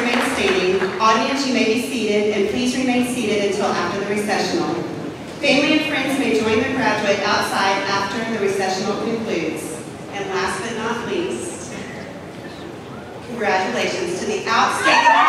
remain standing. Audience, you may be seated, and please remain seated until after the recessional. Family and friends may join the graduate outside after the recessional concludes. And last but not least, congratulations to the outstanding